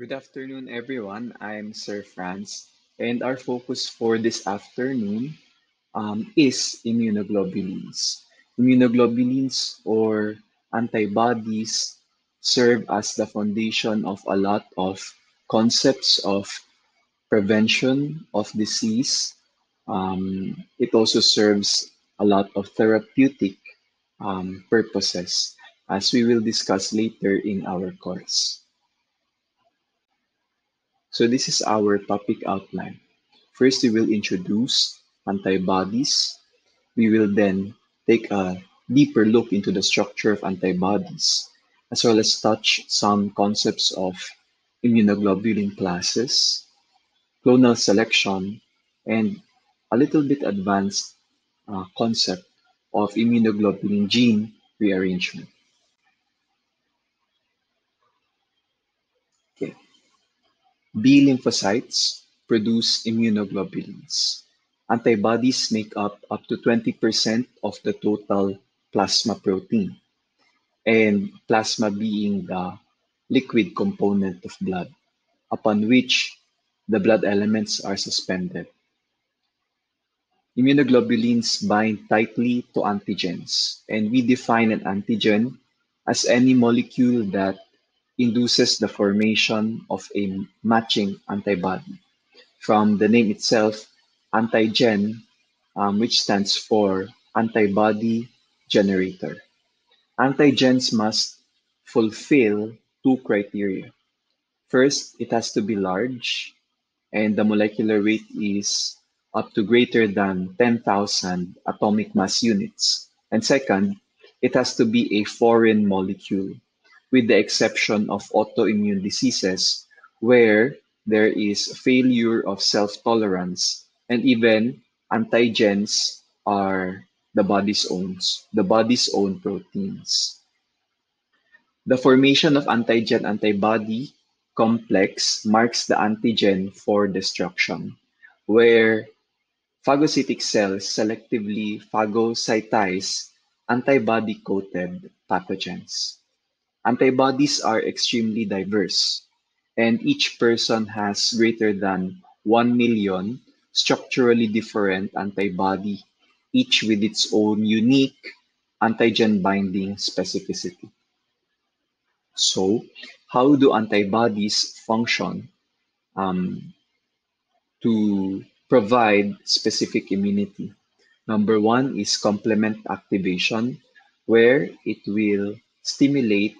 Good afternoon, everyone. I'm Sir Franz, and our focus for this afternoon um, is immunoglobulins. Immunoglobulins or antibodies serve as the foundation of a lot of concepts of prevention of disease. Um, it also serves a lot of therapeutic um, purposes, as we will discuss later in our course. So this is our topic outline. First, we will introduce antibodies. We will then take a deeper look into the structure of antibodies, as well as touch some concepts of immunoglobulin classes, clonal selection, and a little bit advanced uh, concept of immunoglobulin gene rearrangement. B lymphocytes produce immunoglobulins. Antibodies make up up to 20% of the total plasma protein, and plasma being the liquid component of blood, upon which the blood elements are suspended. Immunoglobulins bind tightly to antigens, and we define an antigen as any molecule that induces the formation of a matching antibody. From the name itself, antigen, um, which stands for antibody generator. Antigens must fulfill two criteria. First, it has to be large, and the molecular weight is up to greater than 10,000 atomic mass units. And second, it has to be a foreign molecule, with the exception of autoimmune diseases, where there is failure of self-tolerance, and even antigens are the body's own, the body's own proteins. The formation of antigen-antibody complex marks the antigen for destruction, where Phagocytic cells selectively phagocytize antibody-coated pathogens. Antibodies are extremely diverse, and each person has greater than 1 million structurally different antibody, each with its own unique antigen binding specificity. So, how do antibodies function um, to provide specific immunity. Number one is complement activation, where it will stimulate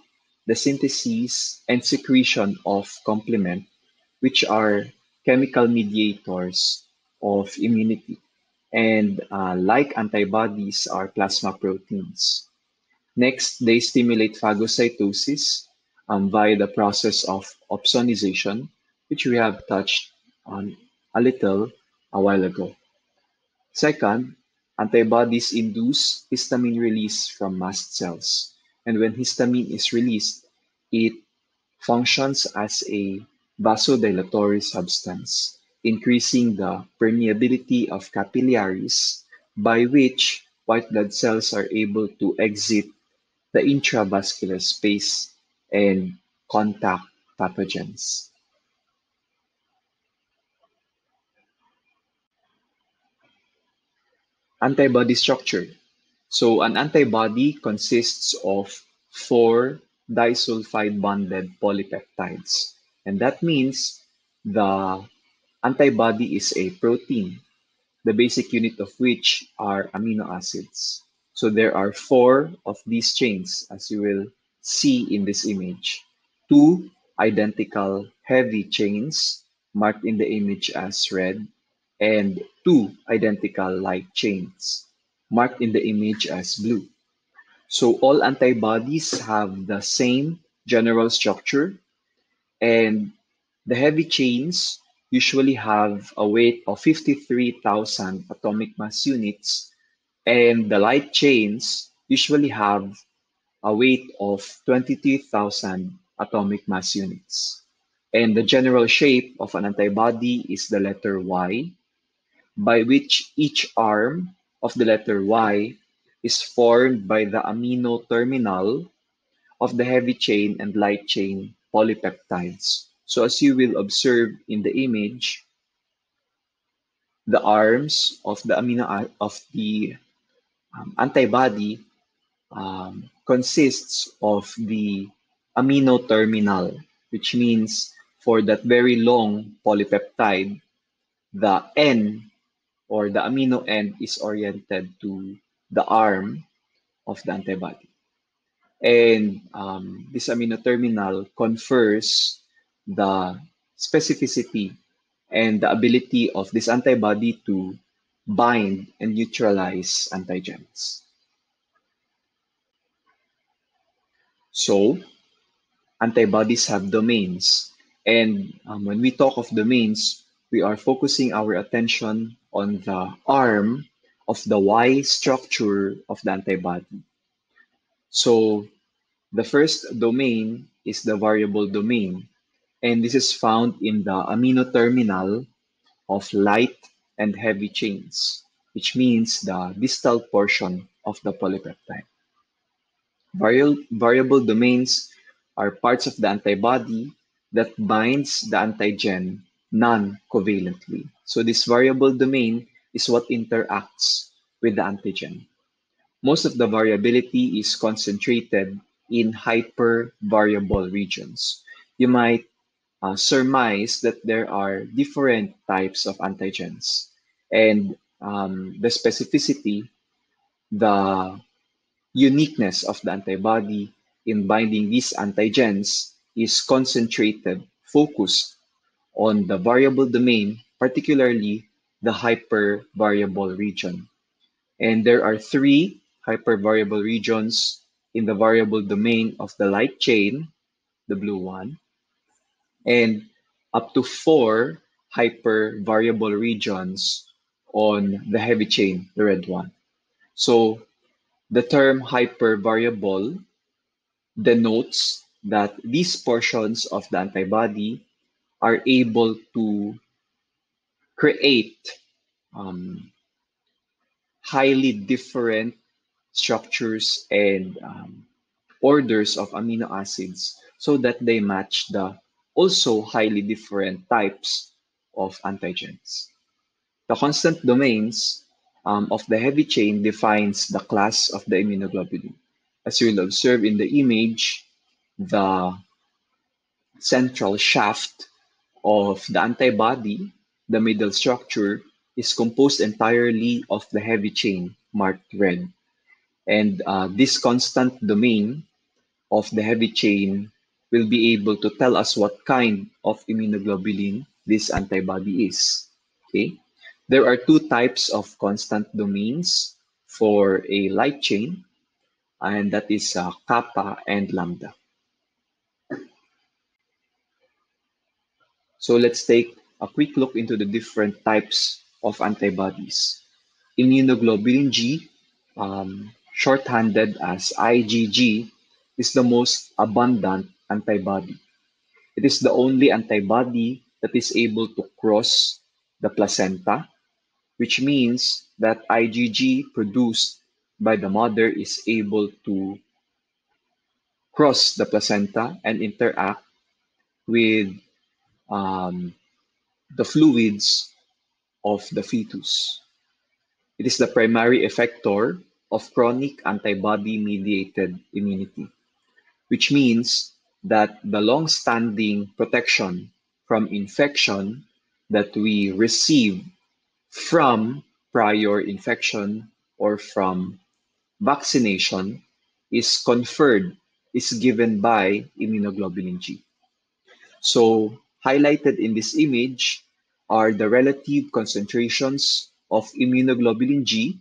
the synthesis and secretion of complement, which are chemical mediators of immunity. And uh, like antibodies are plasma proteins. Next, they stimulate phagocytosis um, via the process of opsonization, which we have touched on a little a while ago. Second, antibodies induce histamine release from mast cells. And when histamine is released, it functions as a vasodilatory substance, increasing the permeability of capillaries by which white blood cells are able to exit the intravascular space and contact pathogens. Antibody structure. So an antibody consists of four disulfide bonded polypeptides. And that means the antibody is a protein, the basic unit of which are amino acids. So there are four of these chains, as you will see in this image. Two identical heavy chains marked in the image as red and two identical light chains, marked in the image as blue. So all antibodies have the same general structure, and the heavy chains usually have a weight of 53,000 atomic mass units, and the light chains usually have a weight of 22,000 atomic mass units. And the general shape of an antibody is the letter Y, by which each arm of the letter Y is formed by the amino terminal of the heavy chain and light chain polypeptides. So as you will observe in the image, the arms of the amino of the um, antibody um, consists of the amino terminal, which means for that very long polypeptide, the N or the amino end is oriented to the arm of the antibody. And um, this amino terminal confers the specificity and the ability of this antibody to bind and neutralize antigens. So, antibodies have domains. And um, when we talk of domains, we are focusing our attention on the arm of the Y structure of the antibody. So the first domain is the variable domain, and this is found in the amino terminal of light and heavy chains, which means the distal portion of the polypeptide. Variable, variable domains are parts of the antibody that binds the antigen non-covalently. So this variable domain is what interacts with the antigen. Most of the variability is concentrated in hypervariable regions. You might uh, surmise that there are different types of antigens and um, the specificity, the uniqueness of the antibody in binding these antigens is concentrated, focused on the variable domain, particularly the hypervariable region. And there are three hypervariable regions in the variable domain of the light chain, the blue one, and up to four hypervariable regions on the heavy chain, the red one. So the term hypervariable denotes that these portions of the antibody are able to create um, highly different structures and um, orders of amino acids so that they match the also highly different types of antigens. The constant domains um, of the heavy chain defines the class of the immunoglobulin. As you will observe in the image, the central shaft of the antibody, the middle structure, is composed entirely of the heavy chain marked red. And uh, this constant domain of the heavy chain will be able to tell us what kind of immunoglobulin this antibody is. Okay, There are two types of constant domains for a light chain, and that is uh, kappa and lambda. So let's take a quick look into the different types of antibodies. Immunoglobulin G, um, shorthanded as IgG, is the most abundant antibody. It is the only antibody that is able to cross the placenta, which means that IgG produced by the mother is able to cross the placenta and interact with um, the fluids of the fetus. It is the primary effector of chronic antibody-mediated immunity, which means that the long-standing protection from infection that we receive from prior infection or from vaccination is conferred, is given by immunoglobulin G. So Highlighted in this image are the relative concentrations of immunoglobulin G,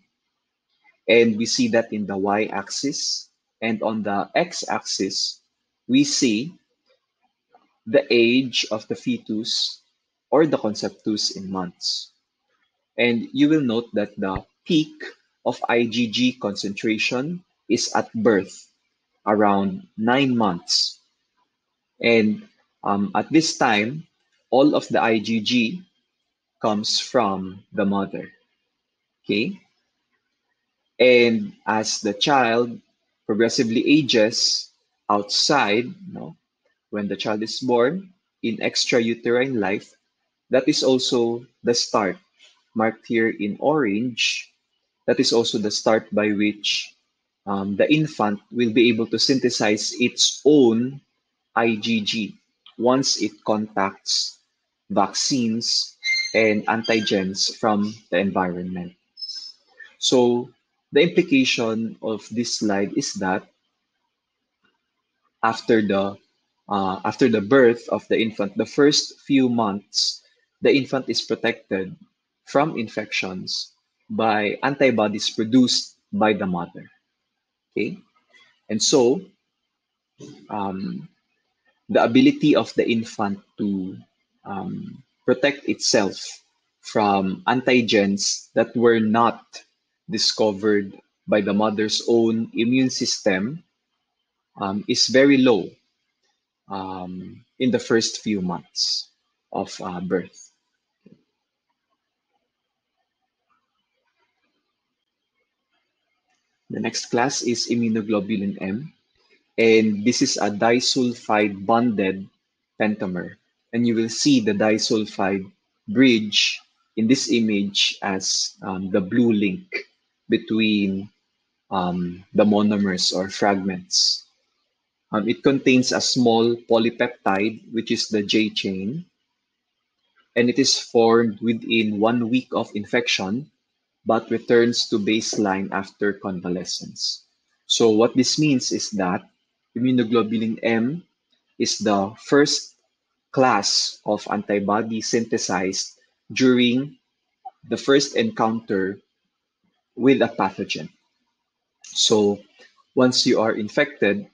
and we see that in the y-axis, and on the x-axis, we see the age of the fetus or the conceptus in months. And you will note that the peak of IgG concentration is at birth, around nine months. And um, at this time, all of the IgG comes from the mother. Okay? And as the child progressively ages outside, you know, when the child is born, in extrauterine life, that is also the start, marked here in orange. That is also the start by which um, the infant will be able to synthesize its own IgG once it contacts vaccines and antigens from the environment. So the implication of this slide is that after the uh, after the birth of the infant, the first few months, the infant is protected from infections by antibodies produced by the mother. Okay, and so um, the ability of the infant to um, protect itself from antigens that were not discovered by the mother's own immune system um, is very low um, in the first few months of uh, birth. The next class is immunoglobulin M, and this is a disulfide bonded pentamer. And you will see the disulfide bridge in this image as um, the blue link between um, the monomers or fragments. Um, it contains a small polypeptide, which is the J chain, and it is formed within one week of infection, but returns to baseline after convalescence. So what this means is that immunoglobulin M is the first class of antibody synthesized during the first encounter with a pathogen. So once you are infected,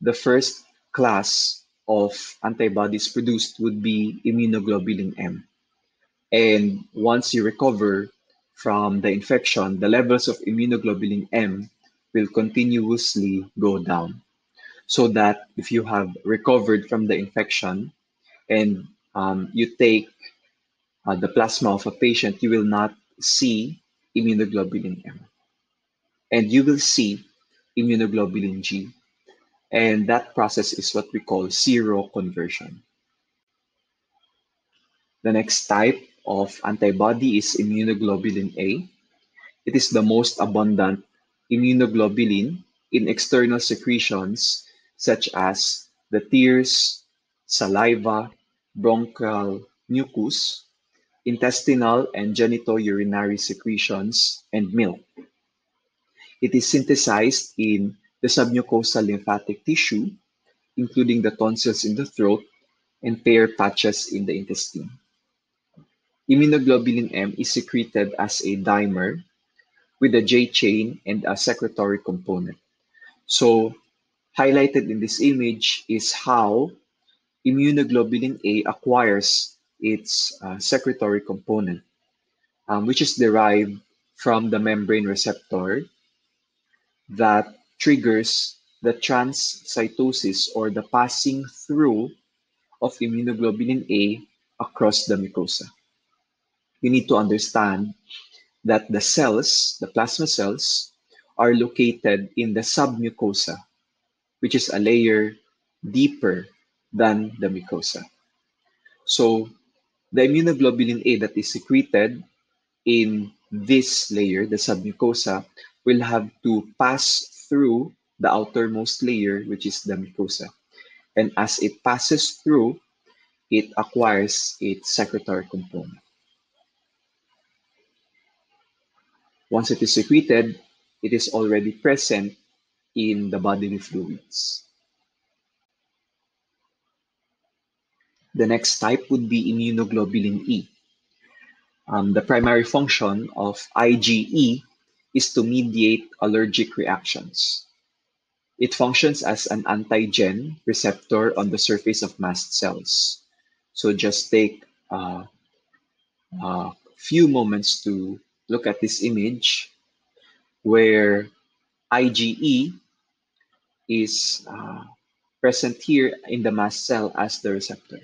the first class of antibodies produced would be immunoglobulin M. And once you recover from the infection, the levels of immunoglobulin M will continuously go down. So that if you have recovered from the infection and um, you take uh, the plasma of a patient, you will not see immunoglobulin M. And you will see immunoglobulin G and that process is what we call seroconversion. The next type of antibody is immunoglobulin A. It is the most abundant immunoglobulin in external secretions such as the tears, saliva, bronchial mucus, intestinal and genitourinary secretions, and milk. It is synthesized in the submucosal lymphatic tissue, including the tonsils in the throat and Peyer's patches in the intestine. Immunoglobulin M is secreted as a dimer with a J chain and a secretory component. So, highlighted in this image is how immunoglobulin A acquires its uh, secretory component, um, which is derived from the membrane receptor that triggers the transcytosis or the passing through of immunoglobulin A across the mucosa. You need to understand that the cells, the plasma cells, are located in the submucosa, which is a layer deeper than the mucosa. So the immunoglobulin A that is secreted in this layer, the submucosa, will have to pass through the outermost layer, which is the mucosa. And as it passes through, it acquires its secretory component. Once it is secreted, it is already present in the bodily fluids. The next type would be immunoglobulin E. Um, the primary function of IgE is to mediate allergic reactions. It functions as an antigen receptor on the surface of mast cells. So just take a few moments to look at this image where IgE is uh, present here in the mast cell as the receptor.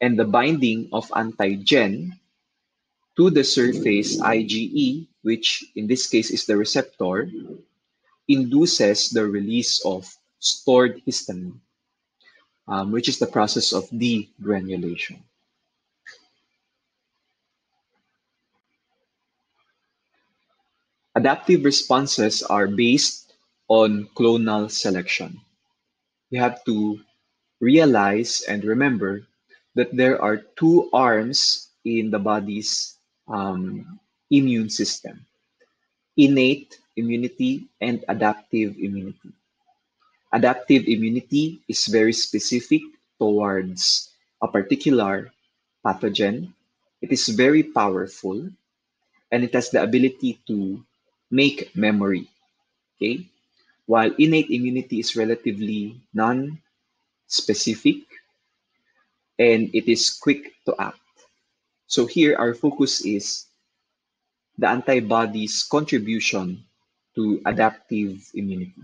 And the binding of antigen to the surface IgE, which in this case is the receptor, induces the release of stored histamine. um, which is the process of degranulation. Adaptive responses are based on clonal selection. You have to realize and remember that there are two arms in the body's um, immune system innate immunity and adaptive immunity. Adaptive immunity is very specific towards a particular pathogen. It is very powerful and it has the ability to make memory. Okay? While innate immunity is relatively non specific and it is quick to act. So here our focus is the antibody's contribution to adaptive immunity.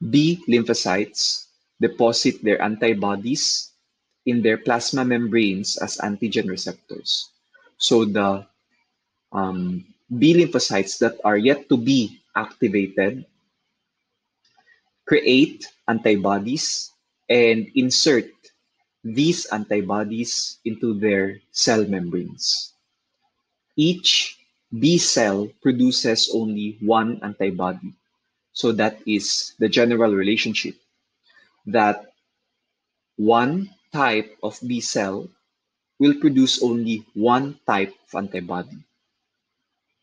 B lymphocytes deposit their antibodies in their plasma membranes as antigen receptors. So the um, B lymphocytes that are yet to be activated create antibodies and insert these antibodies into their cell membranes. Each B cell produces only one antibody. So that is the general relationship that one type of B cell will produce only one type of antibody.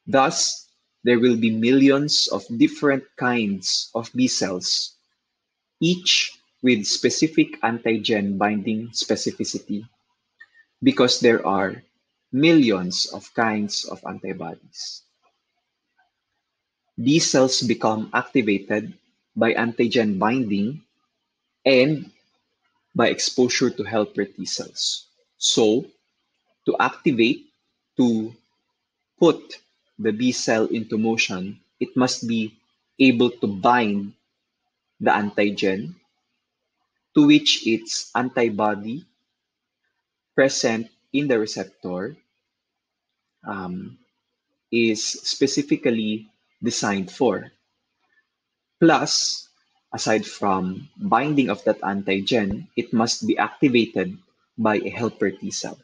Thus, there will be millions of different kinds of B cells, each with specific antigen binding specificity, because there are millions of kinds of antibodies. These cells become activated by antigen binding and by exposure to helper T cells. So, to activate, to put the B cell into motion, it must be able to bind the antigen to which its antibody present in the receptor um, is specifically designed for. Plus, aside from binding of that antigen, it must be activated by a helper T cell.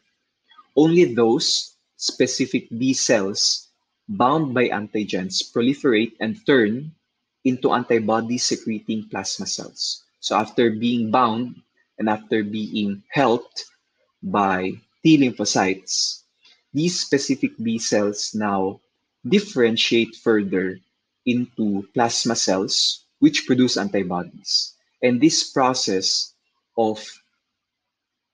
Only those specific B cells bound by antigens proliferate and turn into antibody secreting plasma cells. So after being bound and after being helped by T lymphocytes, these specific B cells now differentiate further into plasma cells, which produce antibodies. And this process of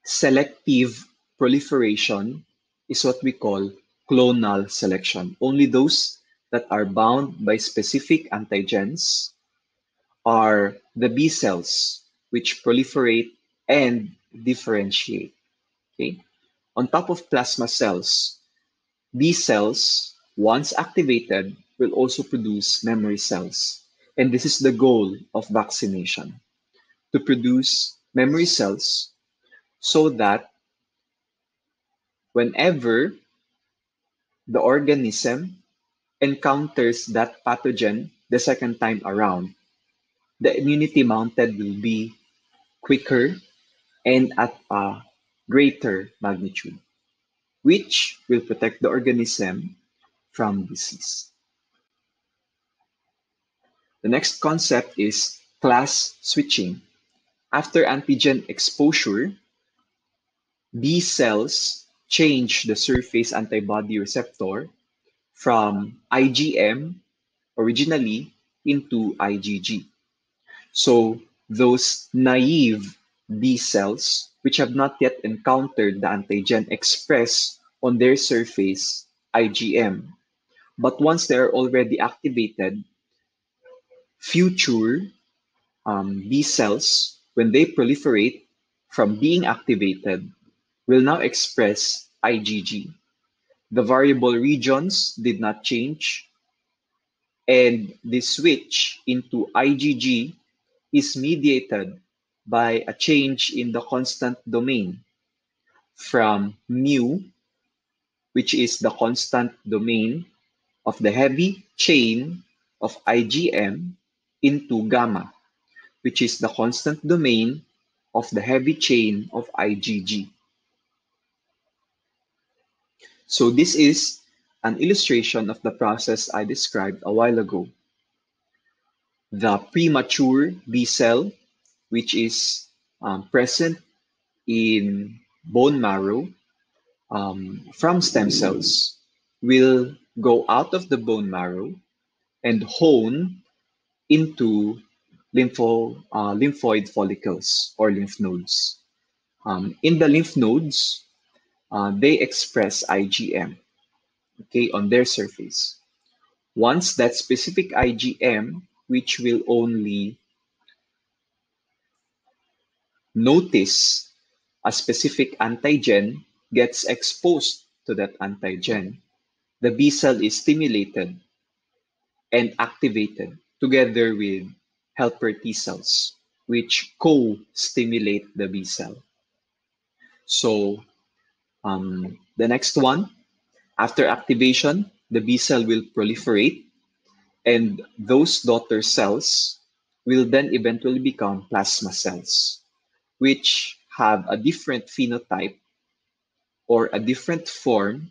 selective proliferation is what we call clonal selection. Only those that are bound by specific antigens are the B cells, which proliferate and differentiate. Okay? On top of plasma cells, B cells, once activated, will also produce memory cells. And this is the goal of vaccination to produce memory cells so that whenever the organism encounters that pathogen the second time around, the immunity mounted will be quicker and at a greater magnitude, which will protect the organism from disease. The next concept is class switching. After antigen exposure, B cells change the surface antibody receptor from IgM originally into IgG. So those naive B cells, which have not yet encountered the antigen express on their surface IgM, but once they are already activated, future um, B cells, when they proliferate from being activated, will now express IgG. The variable regions did not change, and the switch into IgG is mediated by a change in the constant domain from mu, which is the constant domain of the heavy chain of IgM, into gamma, which is the constant domain of the heavy chain of IgG. So this is an illustration of the process I described a while ago. The premature B cell, which is um, present in bone marrow um, from stem cells, will go out of the bone marrow and hone into lympho, uh, lymphoid follicles or lymph nodes. Um, in the lymph nodes, uh, they express IgM okay, on their surface. Once that specific IgM, which will only notice a specific antigen, gets exposed to that antigen, the B cell is stimulated and activated together with helper T cells, which co-stimulate the B cell. So um, the next one, after activation, the B cell will proliferate and those daughter cells will then eventually become plasma cells, which have a different phenotype or a different form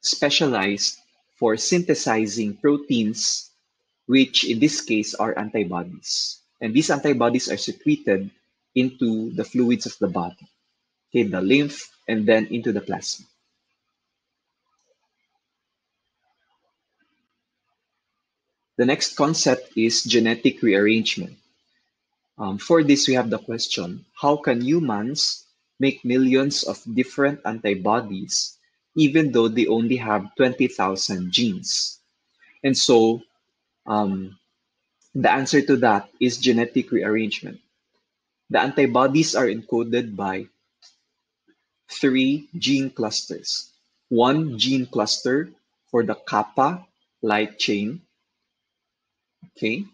specialized for synthesizing proteins which in this case are antibodies. And these antibodies are secreted into the fluids of the body, okay, the lymph, and then into the plasma. The next concept is genetic rearrangement. Um, for this, we have the question, how can humans make millions of different antibodies even though they only have 20,000 genes? And so um, the answer to that is genetic rearrangement. The antibodies are encoded by three gene clusters. One gene cluster for the kappa light chain. Okay.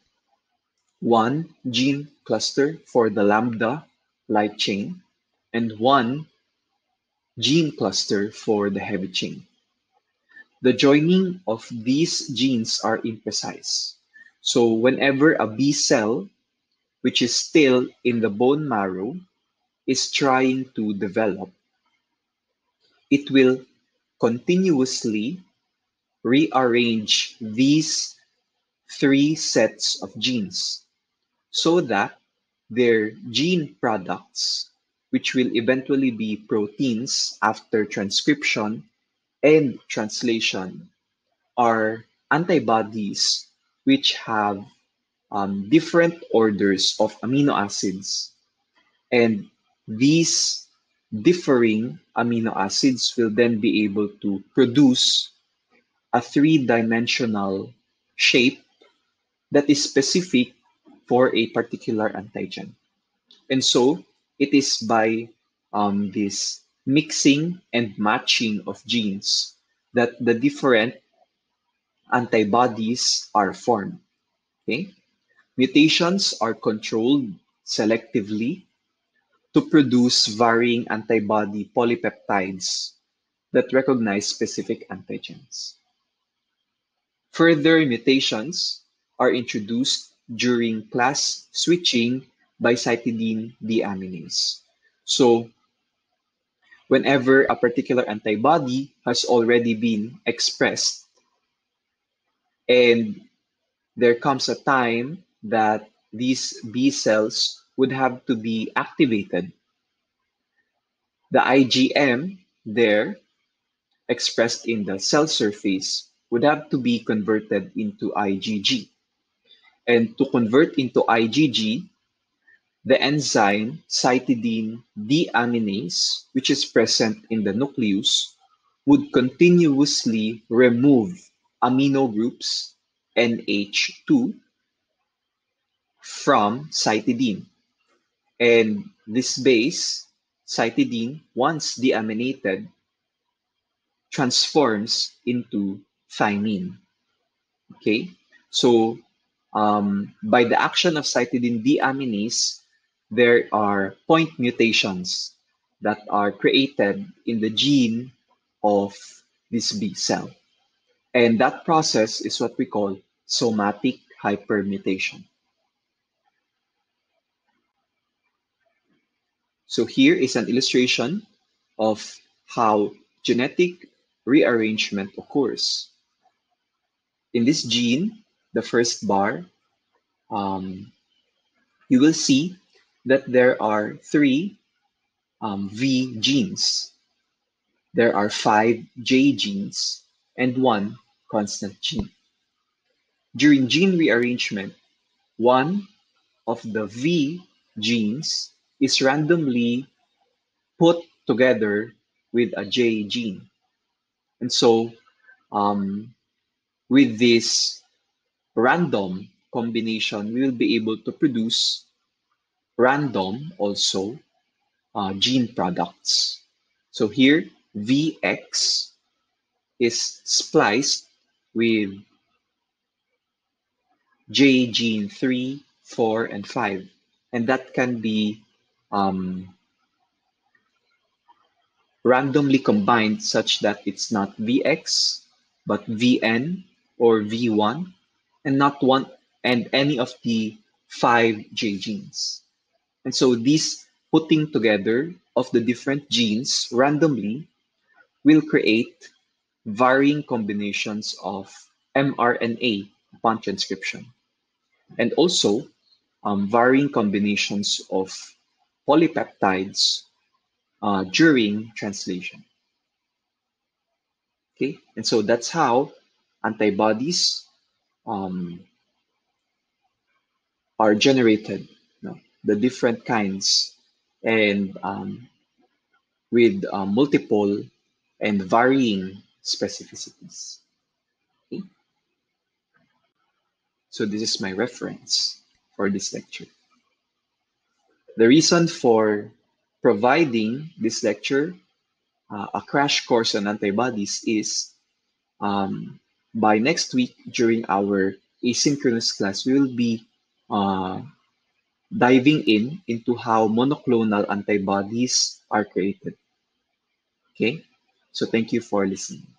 One gene cluster for the lambda light chain. And one gene cluster for the heavy chain. The joining of these genes are imprecise. So whenever a B cell, which is still in the bone marrow, is trying to develop, it will continuously rearrange these three sets of genes so that their gene products, which will eventually be proteins after transcription, and translation are antibodies which have um, different orders of amino acids. And these differing amino acids will then be able to produce a three-dimensional shape that is specific for a particular antigen. And so it is by um, this mixing and matching of genes that the different antibodies are formed. Okay? Mutations are controlled selectively to produce varying antibody polypeptides that recognize specific antigens. Further mutations are introduced during class switching by cytidine deaminase. So whenever a particular antibody has already been expressed and there comes a time that these B cells would have to be activated. The IgM there expressed in the cell surface would have to be converted into IgG. And to convert into IgG, the enzyme cytidine deaminase, which is present in the nucleus, would continuously remove amino groups NH2 from cytidine. And this base, cytidine, once deaminated, transforms into thymine. Okay, so um, by the action of cytidine deaminase, there are point mutations that are created in the gene of this B cell. And that process is what we call somatic hypermutation. So here is an illustration of how genetic rearrangement occurs. In this gene, the first bar, um, you will see that there are three um, V genes. There are five J genes and one constant gene. During gene rearrangement, one of the V genes is randomly put together with a J gene. And so, um, with this random combination, we will be able to produce random also uh, gene products. So here, VX is spliced with J gene 3, 4, and 5. And that can be um, randomly combined such that it's not Vx, but Vn or V1, and not one and any of the five J genes. And so these putting together of the different genes randomly will create varying combinations of mRNA upon transcription, and also um, varying combinations of polypeptides uh, during translation. Okay, and so that's how antibodies um, are generated, you know, the different kinds, and um, with uh, multiple and varying specificities. Okay? So this is my reference for this lecture. The reason for providing this lecture, uh, a crash course on antibodies, is um, by next week during our asynchronous class, we will be uh, diving in into how monoclonal antibodies are created. Okay, so thank you for listening.